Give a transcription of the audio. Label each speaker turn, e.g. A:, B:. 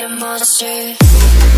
A: create a monster.